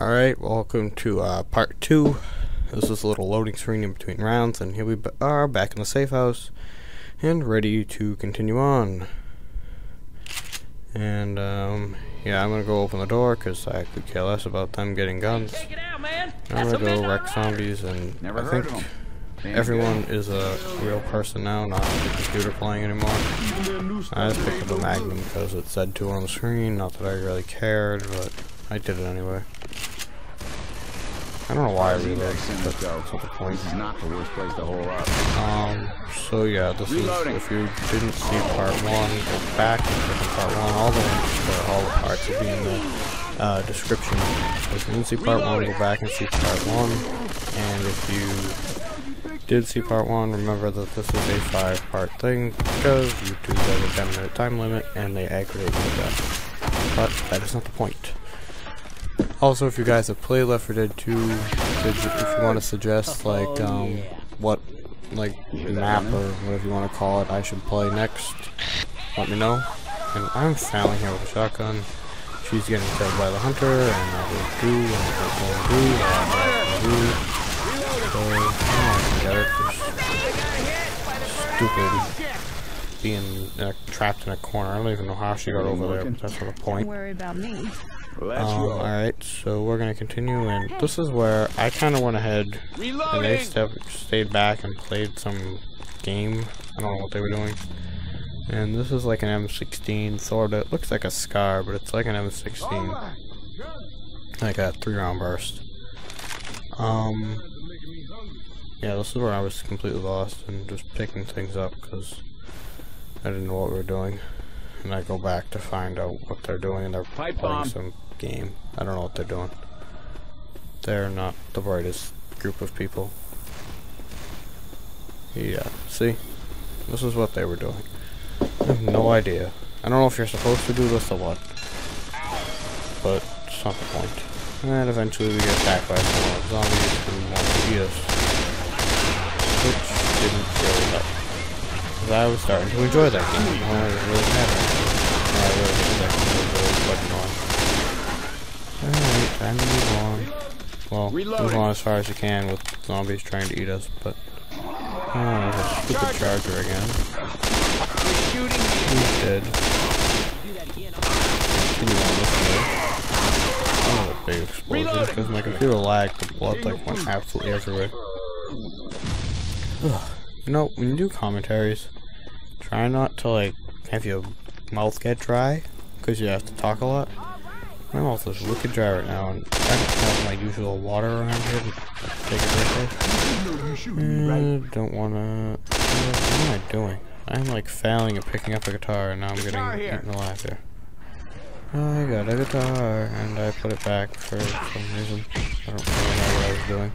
Alright, welcome to uh, part 2. This is a little loading screen in between rounds, and here we are back in the safe house and ready to continue on. And, um, yeah, I'm gonna go open the door because I could care less about them getting guns. Out, I'm gonna go wreck zombies, and Never I think of 'em. everyone is a real person now, not the computer playing anymore. I just picked up a Magnum because it said to on the screen, not that I really cared, but I did it anyway. I don't know why I Easy reloaded, back, but that's not the point. This is not the worst place to hole up. Um, so yeah, this Reloading. is, if you didn't see part one, go back and click on part one. All the links for all the parts will be in the uh, description. If you didn't see part one, go back and see part one. And if you did see part one, remember that this is a five part thing because YouTube has a 10 minute time limit and they aggregate with that. But that is not the point. Also, if you guys have played Left 4 Dead 2, if you want to suggest like um, what like map or whatever you want to call it I should play next, let me know. And I'm fouling here with a shotgun. She's getting killed by the hunter, and I will do, and I will do, and I will do. So, oh, I get it. Stupid being uh, trapped in a corner. I don't even know how she got over there, but that's not the point. Don't worry about me. Um. Alright, so we're gonna continue, and this is where I kind of went ahead and they step, stayed back and played some game. I don't know what they were doing. And this is like an M16, sort of. It looks like a SCAR, but it's like an M16. Like a three round burst. Um, yeah, this is where I was completely lost and just picking things up because I didn't know what we were doing. And I go back to find out what they're doing, and they're Pipe playing bomb. some game. I don't know what they're doing. They're not the brightest group of people. Yeah, see? This is what they were doing. I have no idea. I don't know if you're supposed to do this or what. But it's not the point. And eventually we get attacked by some zombies who want to eat us. Which didn't really help. 'Cause I was starting to enjoy that game. I was really happy. I really was really. Alright, time to move on. Well, move on as far as you can with zombies trying to eat us, but... Oh, there's a stupid charger again. He's dead. Continue on this way. Oh, a big explosion. Because my computer lagged, the blood like went absolutely everywhere. Ugh. You know, when you do commentaries, try not to like have your mouth get dry, because you have to talk a lot. My mouth is wicked dry right now, and I don't have my usual water around here to take a drink of. Uh, don't wanna. What am I doing? I'm like failing at picking up a guitar, and now I'm getting eaten alive here. I got a guitar, and I put it back for some reason. I don't really know what I was doing.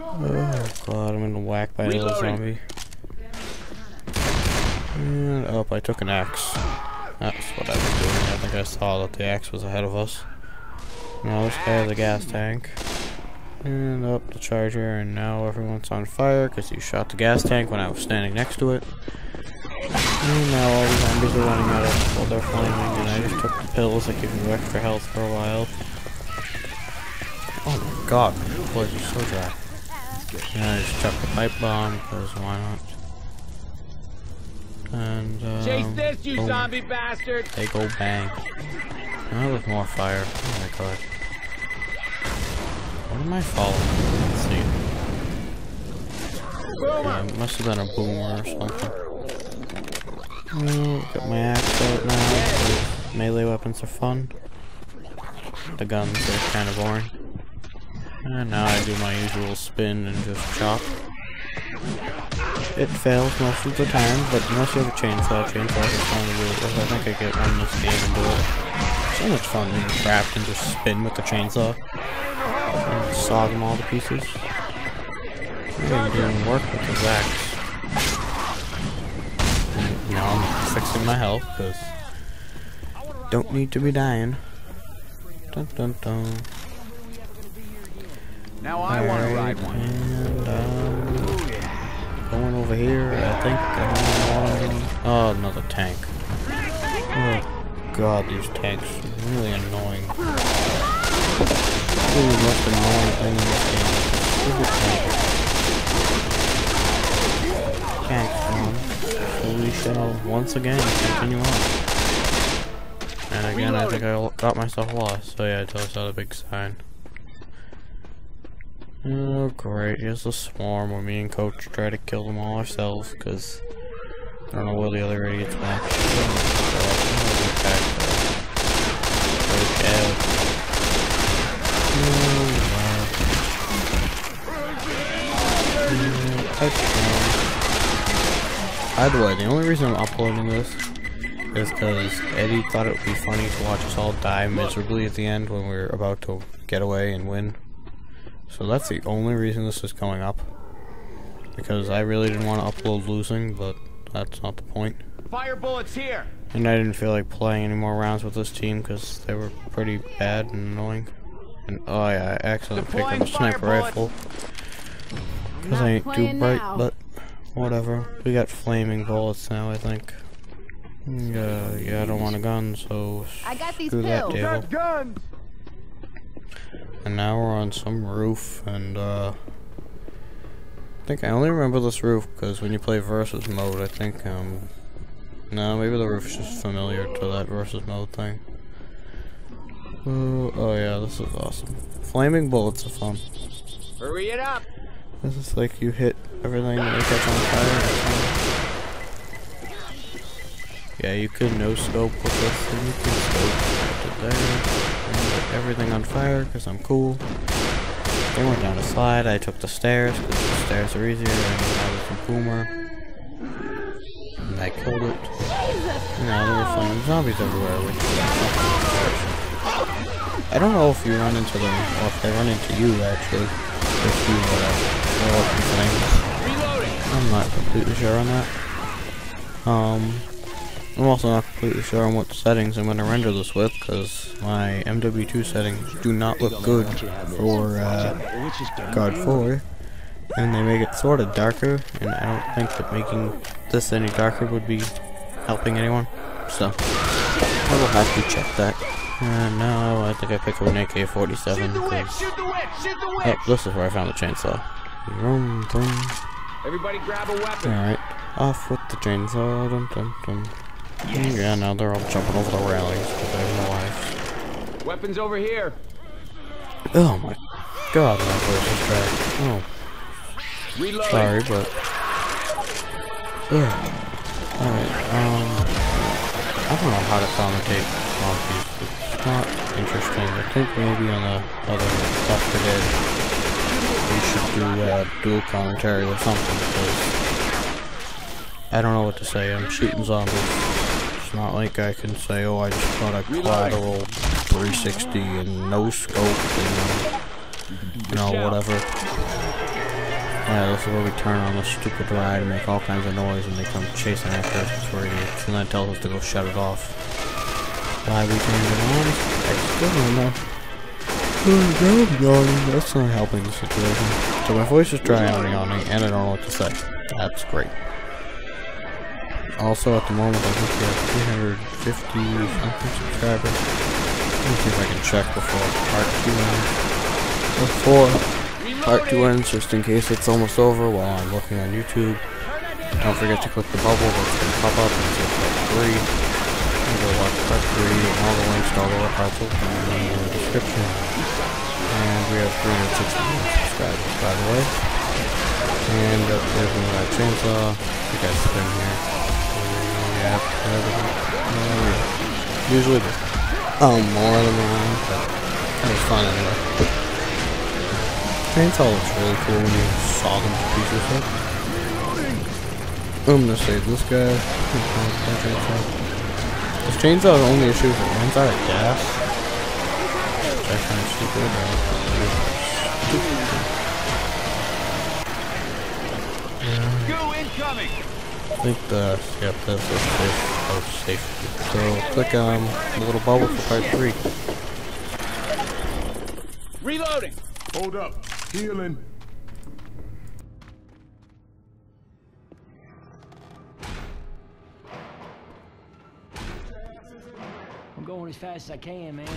Oh god, I'm gonna whack by a little zombie. And, oh, I took an axe. I saw that the axe was ahead of us. Now this guy has a gas tank. And up the charger, and now everyone's on fire because he shot the gas tank when I was standing next to it. And now all the zombies are running out us while they're flaming, and I just took the pills that give you extra health for a while. Oh my god, my voice is so dry. And I just chucked the pipe bomb, because why not? And, um, Chase this, you boom. zombie bastard! They go bang. Now there's more fire. Oh my god. What am I following? Let's see. Yeah, it must have been a boomer or something. Well, got my axe out now. Melee weapons are fun. The guns are kind of boring. And now I do my usual spin and just chop. It fails most of the time, but unless you have a chainsaw, chainsaw is fun to do. I think I get one this game and do it. So much fun when you're trapped and just spin with the chainsaw. And saw them all to pieces. I'm doing work with the axe. And Now I'm fixing my health, because don't need to be dying. Dun dun dun. Now I want to ride one. And, um, going over here, I think I Oh, another tank. Oh god, these tanks are really annoying. the most annoying thing in this game tank. So we shall once again continue on. And again, I think I got myself lost. So yeah, I saw the big sign. Oh great, here's a swarm where me and Coach try to kill them all ourselves, because I don't know where the other idiots went. Oh, oh, so, By the way, the only reason I'm uploading this is because Eddie thought it would be funny to watch us all die miserably at the end when we are about to get away and win. So that's the only reason this is coming up. Because I really didn't want to upload losing, but that's not the point. Fire bullets here! And I didn't feel like playing any more rounds with this team because they were pretty bad and annoying. And oh yeah, I accidentally picked up a sniper rifle. Because I ain't too bright, now. but whatever. We got flaming bullets now, I think. Yeah, yeah, I don't want a gun, so I got these screw pills. that table. guns. And now we're on some roof, and uh, I think I only remember this roof because when you play versus mode, I think um, no, maybe the roof's just familiar to that versus mode thing. Oh, oh yeah, this is awesome. Flaming bullets are fun. Hurry it up! This is like you hit everything and it catch on fire. Yeah, you could no scope with this, and you can scope there, everything on fire because I'm cool. They went down a slide. I took the stairs because the stairs are easier, and I was a boomer. And I killed it. Know, there were flaming zombies everywhere, which I don't know if you run into them, or if they run into you, actually. If you, uh. I'm not completely sure on that. Um, I'm also not completely sure on what settings I'm going to render this with, because my MW2 settings do not look good for uh, God 4. And they make it sort of darker, and I don't think that making this any darker would be helping anyone. So, I will have to check that. Uh, no, I think I picked up an AK-47. Oh, this is where I found the chainsaw. Everybody grab a weapon. Alright, off with the chainsaw. Dun, dun, dun. Yeah, now they're all jumping over the railings because they have no life. Weapons over here. Oh my god, my voice is cracked. Oh. Reload. Sorry, but... Ugh. Alright, um... I don't know how to commentate One Piece. It's not interesting. I think maybe on the other stuff we did, we should do uh, dual commentary or something, because... I don't know what to say. I'm shooting zombies. It's not like I can say, oh, I just got a collateral 360 and no scope and, you know, whatever. Yeah, this is where we turn on the stupid ride and make all kinds of noise and they come chasing after us with radios and then tells us to go shut it off. Why we turned it on? I still don't know. Oh, That's not helping the situation. So my voice is dry and yawning and I don't know what to say. That's great. Also, at the moment, I think we have 350 something subscribers. Let me see if I can check before part 2 ends. Before part 2 ends, just in case it's almost over while I'm looking on YouTube. Don't forget to click the bubble that's going to pop up and see part 3. And go watch part 3 and all the links to all the parts will be in the description. And we have 360 subscribers, by the way. And uh, there's my chainsaw. You guys spin here. Yeah, usually um, more than one, but it was fun anyway. Chainsaw looks really cool when you saw them to pieces. I'm gonna save this guy. This chainsaw only issue if it runs out of gas. Which I find stupid. Go incoming! I think the, yep, that's safe. That was safe. So click um, the little bubble for part three. Reloading! Hold up. Healing. I'm going as fast as I can, man.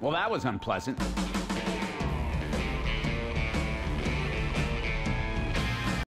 Well, that was unpleasant.